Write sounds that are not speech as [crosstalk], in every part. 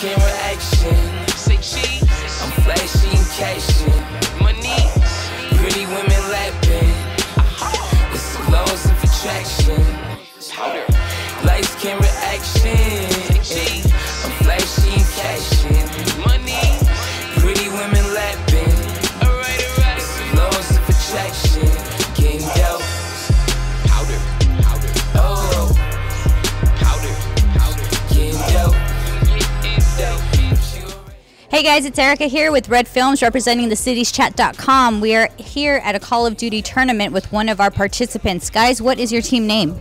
camera action. Say cheese. I'm flashy and cashing. Money. Pretty women lapping. It's the laws of attraction. Powder. Lights, camera, action. Hey guys, it's Erica here with Red Films representing thecityschat.com. We are here at a Call of Duty tournament with one of our participants. Guys, what is your team name?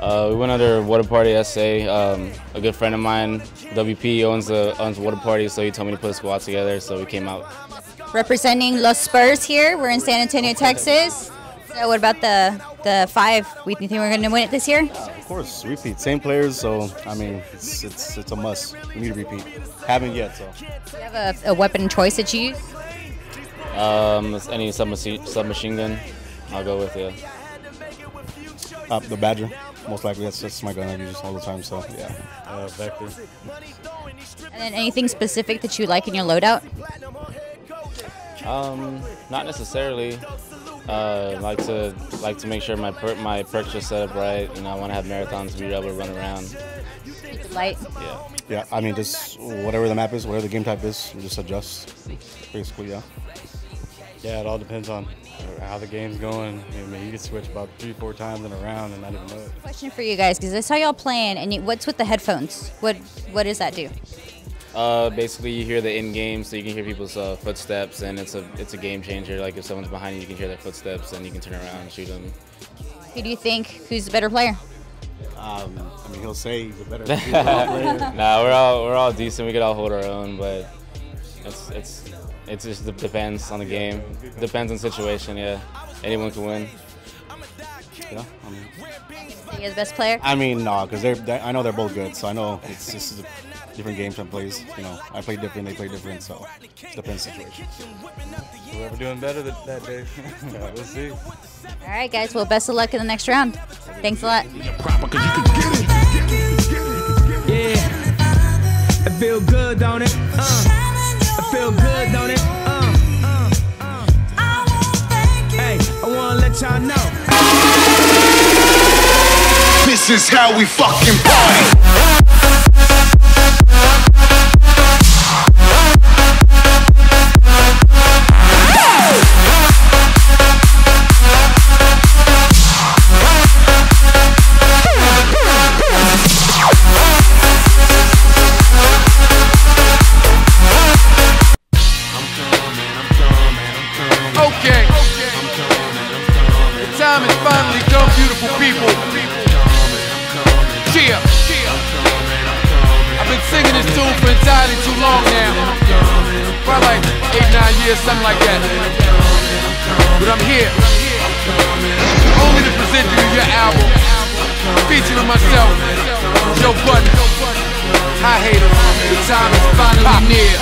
Uh, we went under WhatapartySA. Um, a good friend of mine, WP, owns the owns Water Party, so he told me to put a squad together. So we came out. Representing Los Spurs here. We're in San Antonio, Texas. So what about the the five? We think we're going to win it this year? Of course, repeat. Same players, so I mean, it's it's it's a must. We need to repeat. Haven't yet, so Do you have a, a weapon choice that you use? Um, any submachine submachine gun, I'll go with yeah. uh, the Badger. Most likely, that's that's my gun I use all the time. So yeah. Uh, Vector. And then anything specific that you like in your loadout? Um, not necessarily. Uh, like to like to make sure my per- my perks are set up right. You know, I want to have marathons to be able to run around. Keep it light. Yeah. Yeah, I mean, just whatever the map is, whatever the game type is, you just adjust. Basically, yeah. Yeah, it all depends on how the game's going. I mean, you can switch about three, four times in a round and not even know it. Question for you guys, because I saw y'all playing, and you, what's with the headphones? What what does that do? Uh, basically, you hear the in game, so you can hear people's uh, footsteps, and it's a it's a game changer. Like if someone's behind you, you can hear their footsteps, and you can turn around and shoot them. Who do you think who's the better player? Um, I mean, he'll say he's a better [laughs] football player. nah, we're all we're all decent. We could all hold our own, but it's it's it just depends on the game. Depends on situation. Yeah, anyone can win. Yeah. I mean, Are you guys best player? I mean, no, because they're, they I know they're both good, so I know it's just a different game some plays. You know, I play different, they play different, so it depends situation. Whoever doing better that, that day, [laughs] yeah, we'll see. All right, guys. Well, best of luck in the next round. Thanks a lot. Yeah. I feel good, don't it? Uh. This is how we fucking party. I'm done. I'm done, man. I'm done. Okay. The time has finally come, beautiful people. Cheer. I've been singing this tune for entirely too long now. Probably like eight, nine years, something like that. But I'm here. Only to present you your album. Featuring myself, Joe Budden. Hi haters, the time is finally near.